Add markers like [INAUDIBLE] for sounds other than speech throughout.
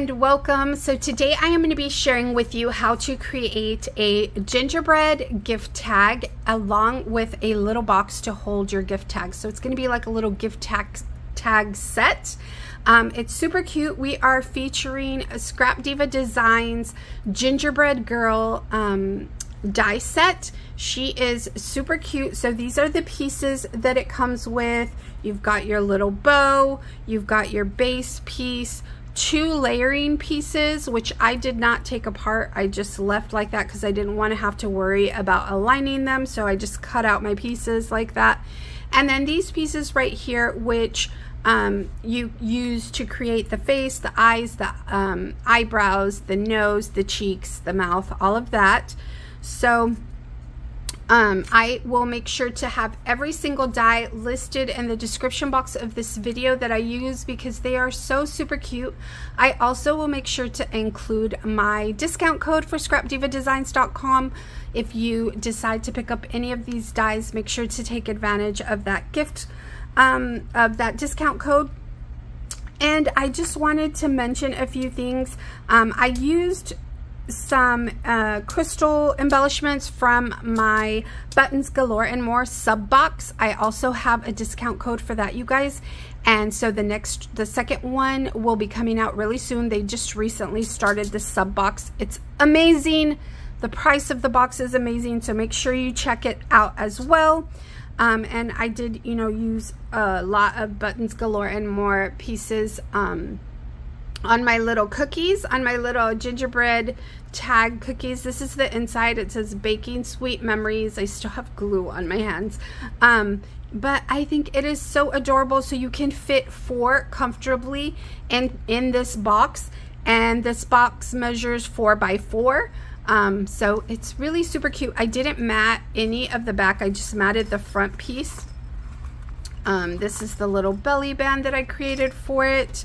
and welcome. So today I am going to be sharing with you how to create a gingerbread gift tag along with a little box to hold your gift tag. So it's going to be like a little gift tag, tag set. Um, it's super cute. We are featuring Scrap Diva Designs Gingerbread Girl um, die set. She is super cute. So these are the pieces that it comes with. You've got your little bow, you've got your base piece, two layering pieces, which I did not take apart. I just left like that because I didn't want to have to worry about aligning them. So I just cut out my pieces like that. And then these pieces right here, which um, you use to create the face, the eyes, the um, eyebrows, the nose, the cheeks, the mouth, all of that. So um, I will make sure to have every single die listed in the description box of this video that I use because they are so super cute. I also will make sure to include my discount code for scrapdivadesigns.com. If you decide to pick up any of these dies, make sure to take advantage of that gift, um, of that discount code. And I just wanted to mention a few things. Um, I used some uh, crystal embellishments from my Buttons Galore and More sub box. I also have a discount code for that, you guys. And so the next, the second one will be coming out really soon. They just recently started the sub box. It's amazing. The price of the box is amazing, so make sure you check it out as well. Um, and I did, you know, use a lot of Buttons Galore and More pieces. Um, on my little cookies, on my little gingerbread tag cookies. This is the inside. It says baking sweet memories. I still have glue on my hands. Um, but I think it is so adorable. So you can fit four comfortably in, in this box. And this box measures four by four. Um, so it's really super cute. I didn't mat any of the back. I just matted the front piece. Um, this is the little belly band that I created for it.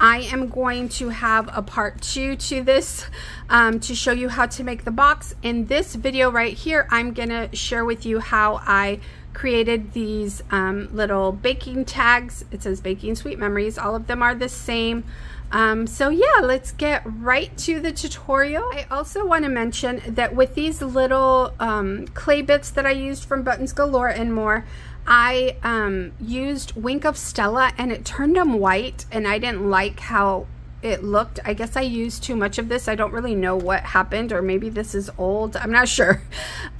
I am going to have a part two to this um, to show you how to make the box. In this video right here, I'm to share with you how I created these um, little baking tags. It says baking sweet memories. All of them are the same. Um, so yeah, let's get right to the tutorial. I also want to mention that with these little um, clay bits that I used from Buttons Galore and more, I um, used Wink of Stella and it turned them white and I didn't like how it looked. I guess I used too much of this. I don't really know what happened or maybe this is old. I'm not [LAUGHS] sure.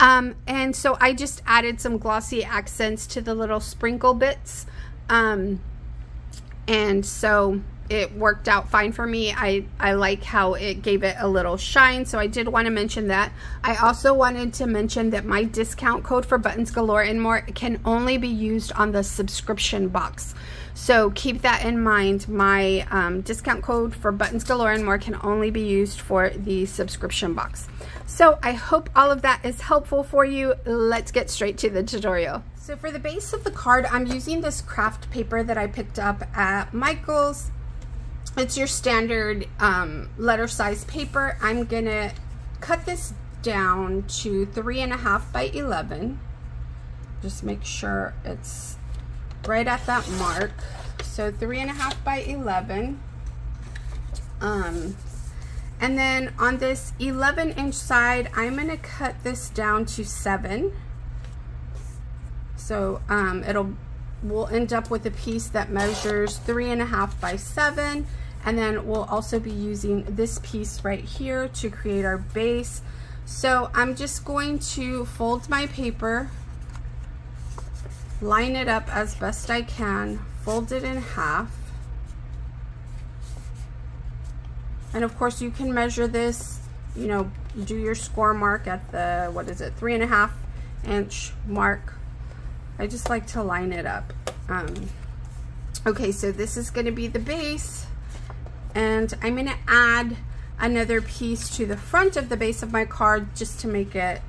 Um, and so I just added some glossy accents to the little sprinkle bits. Um, and so it worked out fine for me. I, I like how it gave it a little shine, so I did want to mention that. I also wanted to mention that my discount code for Buttons Galore and More can only be used on the subscription box. So keep that in mind. My um, discount code for Buttons Galore and More can only be used for the subscription box. So I hope all of that is helpful for you. Let's get straight to the tutorial. So for the base of the card, I'm using this craft paper that I picked up at Michael's it's your standard um, letter size paper. I'm gonna cut this down to three and a half by 11. Just make sure it's right at that mark. So three and a half by 11. Um, and then on this 11 inch side, I'm gonna cut this down to seven. So um, it'll, we'll end up with a piece that measures three and a half by seven. And then we'll also be using this piece right here to create our base. So I'm just going to fold my paper, line it up as best I can, fold it in half. And of course you can measure this, you know, do your score mark at the, what is it, three and a half inch mark. I just like to line it up. Um, okay, so this is gonna be the base and I'm going to add another piece to the front of the base of my card just to make it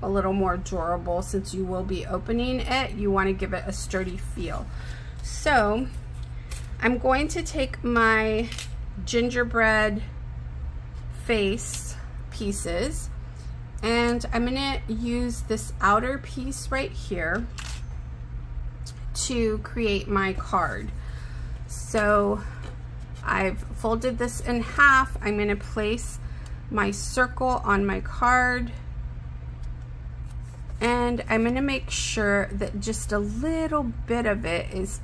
a little more durable since you will be opening it. You want to give it a sturdy feel. So I'm going to take my gingerbread face pieces and I'm going to use this outer piece right here to create my card. So I've folded this in half. I'm gonna place my circle on my card and I'm gonna make sure that just a little bit of it is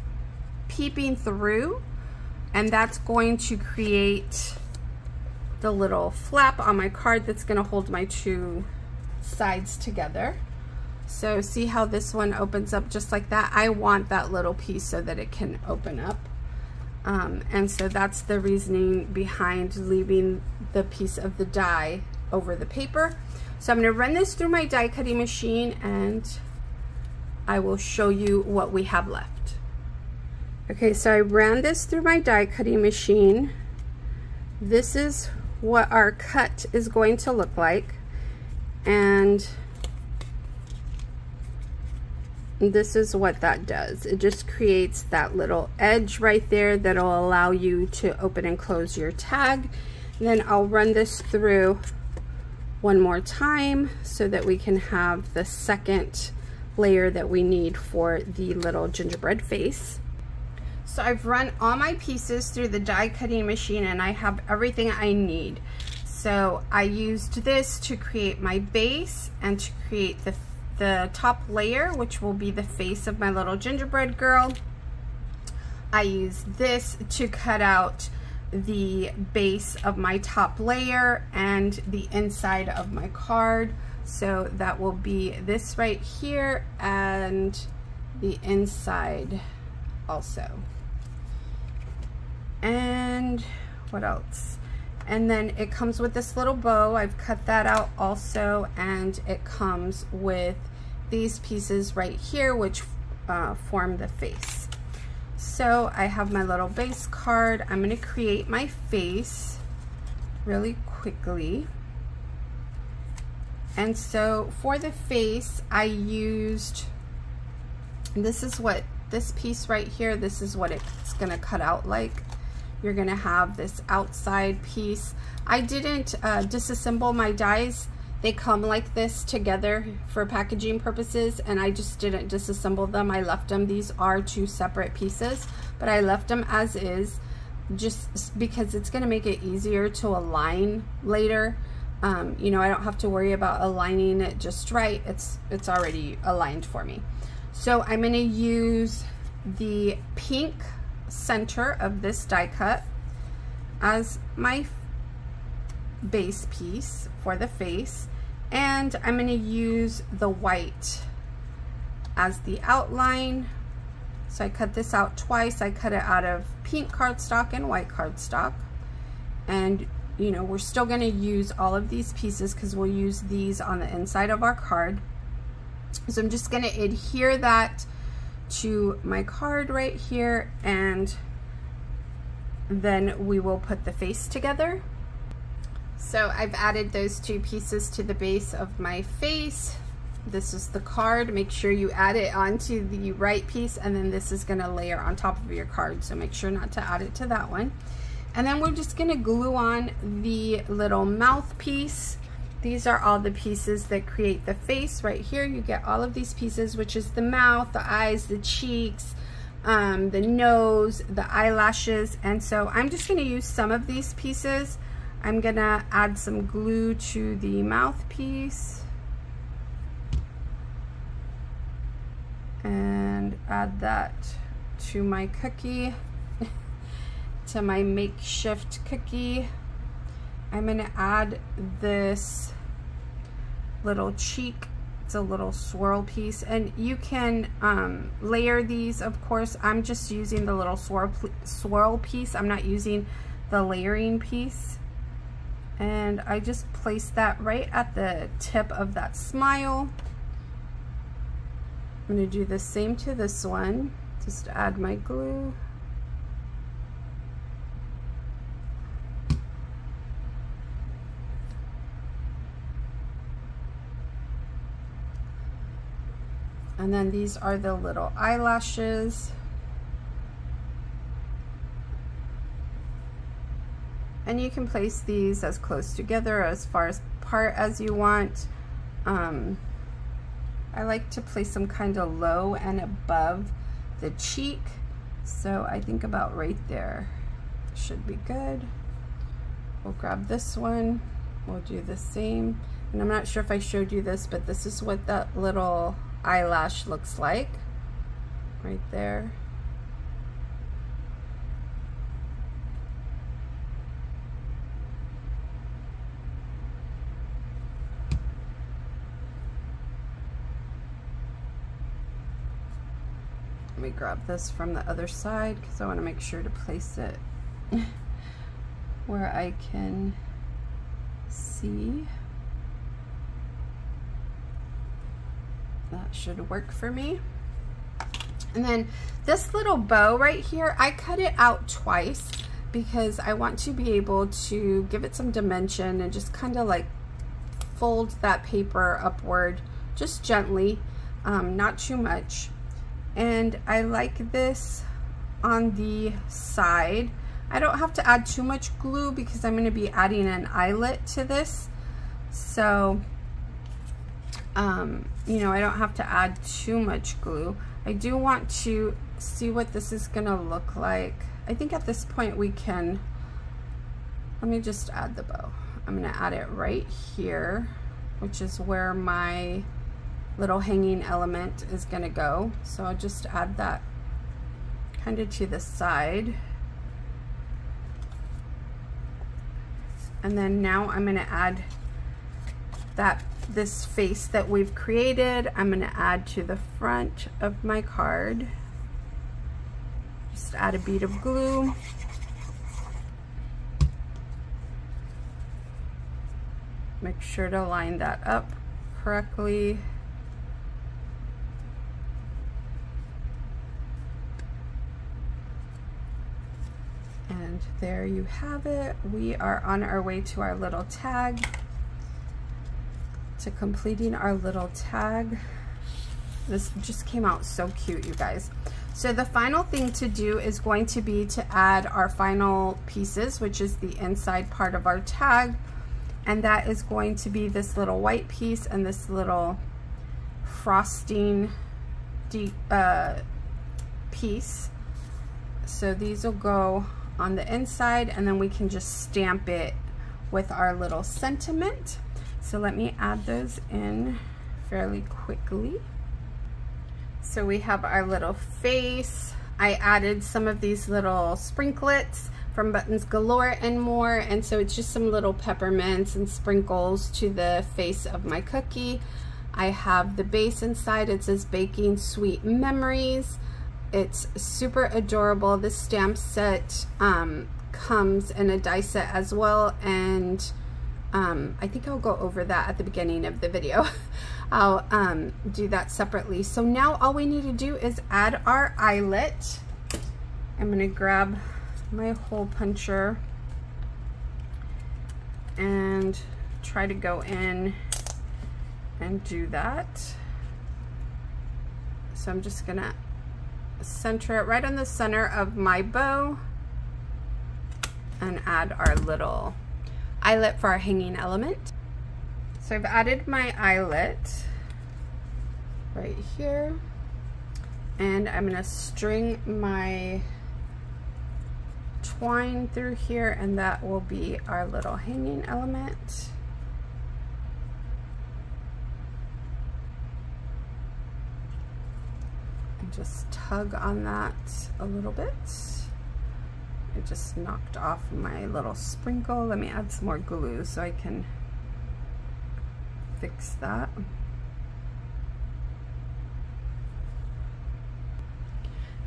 peeping through and that's going to create the little flap on my card that's gonna hold my two sides together. So see how this one opens up just like that? I want that little piece so that it can open up. Um, and so that's the reasoning behind leaving the piece of the die over the paper. So I'm gonna run this through my die cutting machine and I will show you what we have left. Okay, so I ran this through my die cutting machine. This is what our cut is going to look like. And this is what that does. It just creates that little edge right there that'll allow you to open and close your tag. then I'll run this through one more time so that we can have the second layer that we need for the little gingerbread face. So I've run all my pieces through the die cutting machine and I have everything I need. So I used this to create my base and to create the the top layer, which will be the face of my little gingerbread girl. I use this to cut out the base of my top layer and the inside of my card. So that will be this right here and the inside also. And what else? And then it comes with this little bow. I've cut that out also. And it comes with these pieces right here, which uh, form the face. So I have my little base card. I'm gonna create my face really quickly. And so for the face, I used, this is what, this piece right here, this is what it's gonna cut out like. You're gonna have this outside piece. I didn't uh, disassemble my dies they come like this together for packaging purposes and I just didn't disassemble them. I left them. These are two separate pieces, but I left them as is just because it's going to make it easier to align later. Um, you know, I don't have to worry about aligning it just right. It's, it's already aligned for me. So I'm going to use the pink center of this die cut as my base piece for the face and I'm going to use the white as the outline. So I cut this out twice. I cut it out of pink cardstock and white cardstock. And you know, we're still going to use all of these pieces because we'll use these on the inside of our card. So I'm just going to adhere that to my card right here and then we will put the face together. So I've added those two pieces to the base of my face. This is the card. Make sure you add it onto the right piece and then this is gonna layer on top of your card. So make sure not to add it to that one. And then we're just gonna glue on the little mouthpiece. These are all the pieces that create the face. Right here you get all of these pieces, which is the mouth, the eyes, the cheeks, um, the nose, the eyelashes. And so I'm just gonna use some of these pieces I'm gonna add some glue to the mouthpiece. And add that to my cookie, [LAUGHS] to my makeshift cookie. I'm gonna add this little cheek. It's a little swirl piece. And you can um, layer these of course. I'm just using the little swirl swirl piece. I'm not using the layering piece and I just placed that right at the tip of that smile. I'm going to do the same to this one. Just add my glue. And then these are the little eyelashes. And you can place these as close together as far apart as you want. Um, I like to place them kind of low and above the cheek. So I think about right there. Should be good. We'll grab this one. We'll do the same. And I'm not sure if I showed you this, but this is what that little eyelash looks like right there. Grab this from the other side because I want to make sure to place it [LAUGHS] where I can see. That should work for me. And then this little bow right here, I cut it out twice because I want to be able to give it some dimension and just kind of like fold that paper upward just gently, um, not too much and I like this on the side. I don't have to add too much glue because I'm going to be adding an eyelet to this. So, um, you know, I don't have to add too much glue. I do want to see what this is going to look like. I think at this point we can, let me just add the bow. I'm going to add it right here, which is where my little hanging element is going to go. So I'll just add that kind of to the side. And then now I'm going to add that this face that we've created, I'm going to add to the front of my card. Just add a bead of glue. Make sure to line that up correctly. And there you have it. We are on our way to our little tag, to completing our little tag. This just came out so cute, you guys. So the final thing to do is going to be to add our final pieces, which is the inside part of our tag. And that is going to be this little white piece and this little frosting uh, piece. So these will go on the inside and then we can just stamp it with our little sentiment. So let me add those in fairly quickly. So we have our little face. I added some of these little sprinklets from Buttons Galore and more. And so it's just some little peppermints and sprinkles to the face of my cookie. I have the base inside. It says Baking Sweet Memories. It's super adorable. This stamp set um, comes in a die set as well and um, I think I'll go over that at the beginning of the video. [LAUGHS] I'll um, do that separately. So now all we need to do is add our eyelet. I'm to grab my hole puncher and try to go in and do that. So I'm just to center it right on the center of my bow and add our little eyelet for our hanging element. So I've added my eyelet right here and I'm going to string my twine through here and that will be our little hanging element. Just tug on that a little bit. It just knocked off my little sprinkle. Let me add some more glue so I can fix that.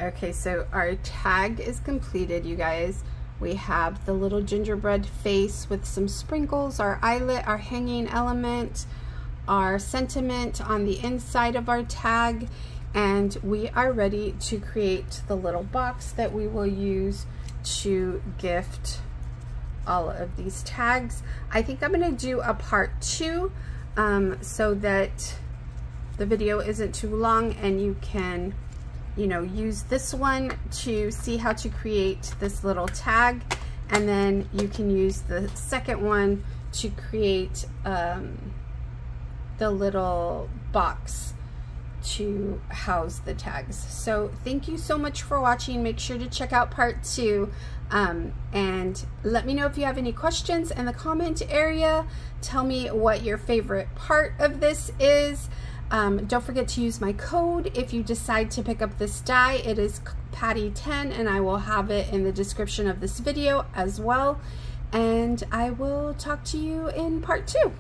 Okay, so our tag is completed, you guys. We have the little gingerbread face with some sprinkles, our eyelet, our hanging element, our sentiment on the inside of our tag, and we are ready to create the little box that we will use to gift all of these tags. I think I'm going to do a part two um, so that the video isn't too long and you can you know use this one to see how to create this little tag and then you can use the second one to create um, the little box to house the tags. So thank you so much for watching. Make sure to check out part two. Um, and let me know if you have any questions in the comment area. Tell me what your favorite part of this is. Um, don't forget to use my code if you decide to pick up this die. It is Patty10 and I will have it in the description of this video as well. And I will talk to you in part two.